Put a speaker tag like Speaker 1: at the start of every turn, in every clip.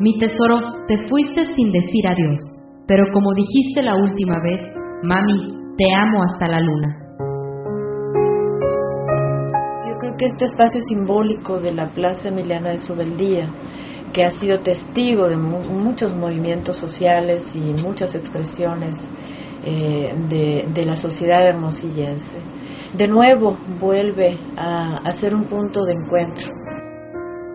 Speaker 1: Mi tesoro, te fuiste sin decir adiós, pero como dijiste la última vez, mami, te amo hasta la luna.
Speaker 2: Yo creo que este espacio simbólico de la Plaza Emiliana de Subeldía, que ha sido testigo de muchos movimientos sociales y muchas expresiones eh, de, la sociedad hermosillense, de nuevo vuelve a, a ser un punto de encuentro.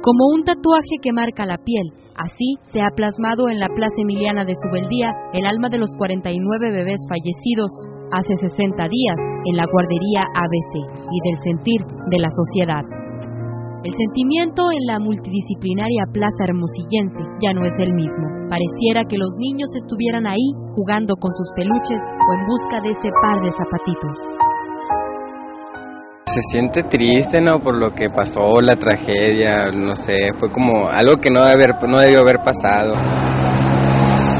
Speaker 1: Como un tatuaje que marca la piel, Así se ha plasmado en la Plaza Emiliana de Subeldía el alma de los 49 bebés fallecidos hace 60 días en la guardería ABC y del sentir de la sociedad. El sentimiento en la multidisciplinaria Plaza Hermosillense ya no es el mismo. Pareciera que los niños estuvieran ahí jugando con sus peluches o en busca de ese par de zapatitos.
Speaker 3: Se siente triste, ¿no? Por lo que pasó, la tragedia, no sé, fue como algo que no, haber, no debió haber pasado.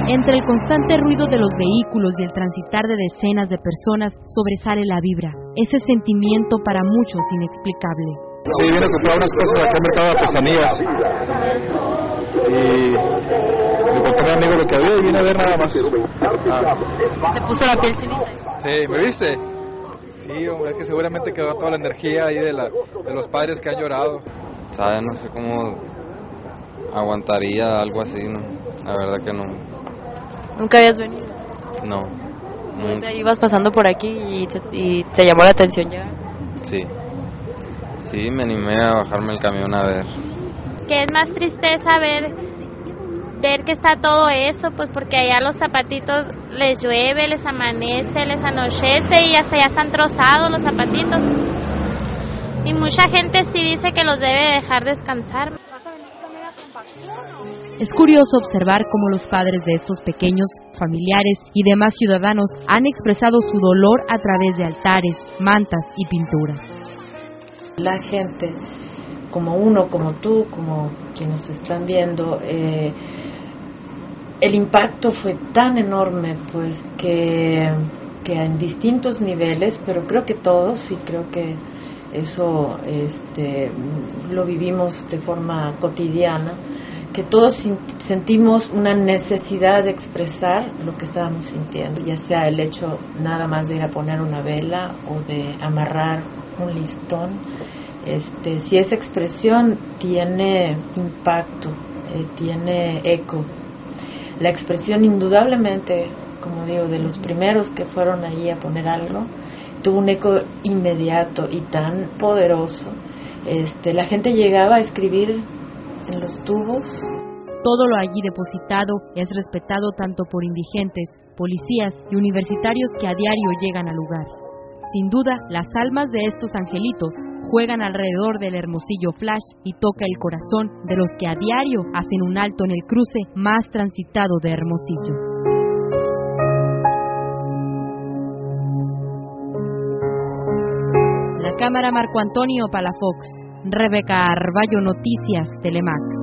Speaker 1: Entre el constante ruido de los vehículos y el transitar de decenas de personas sobresale la vibra, ese sentimiento para muchos inexplicable.
Speaker 4: Sí, vine a comprar unas cosas aquí al mercado de artesanías y me encontré amigo lo que había y vine a ver nada más.
Speaker 1: Ah. ¿Te puso la piel chinita?
Speaker 4: Sí, ¿me viste? Sí, hombre, es que seguramente quedó toda la energía ahí de, la, de los padres que han llorado.
Speaker 3: ¿Sabes? No sé cómo aguantaría algo así, ¿no? La verdad que no.
Speaker 1: ¿Nunca habías venido?
Speaker 3: No.
Speaker 1: Nunca. ibas pasando por aquí y te, llamó la atención ya?
Speaker 3: Sí. Sí, me animé a bajarme el camión a ver.
Speaker 5: Que es más tristeza ver ver que está todo eso, pues porque allá los zapatitos les llueve, les amanece, les anochece y hasta ya están trozados los zapatitos. Y mucha gente sí dice que los debe dejar descansar.
Speaker 1: Es curioso observar cómo los padres de estos pequeños, familiares y demás ciudadanos han expresado su dolor a través de altares, mantas y pinturas.
Speaker 2: La gente, como uno, como tú, como quienes están viendo, eh, el impacto fue tan enorme, pues que, que en distintos niveles, pero creo que todos, y creo que eso este, lo vivimos de forma cotidiana, que todos sentimos una necesidad de expresar lo que estábamos sintiendo, ya sea el hecho nada más de ir a poner una vela o de amarrar un listón. Este, si esa expresión tiene impacto, eh, tiene eco, la expresión indudablemente, como digo, de los primeros que fueron ahí a poner algo, tuvo un eco inmediato y tan poderoso. Este, la gente llegaba a escribir en los tubos.
Speaker 1: Todo lo allí depositado es respetado tanto por indigentes, policías y universitarios que a diario llegan al lugar. Sin duda, las almas de estos angelitos juegan alrededor del hermosillo flash y toca el corazón de los que a diario hacen un alto en el cruce más transitado de Hermosillo. La cámara Marco Antonio Palafox, Rebeca Arballo Noticias Telemac.